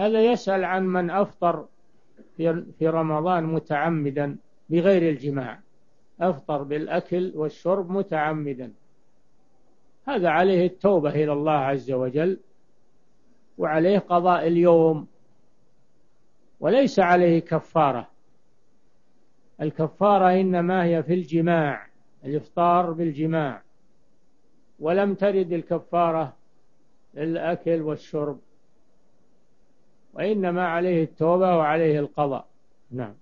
هذا يسأل عن من أفطر في رمضان متعمدا بغير الجماع. أفطر بالأكل والشرب متعمدا. هذا عليه التوبة إلى الله عز وجل وعليه قضاء اليوم. وليس عليه كفارة. الكفارة إنما هي في الجماع الإفطار بالجماع. ولم ترد الكفارة للأكل والشرب. وإنما عليه التوبة وعليه القضاء. نعم.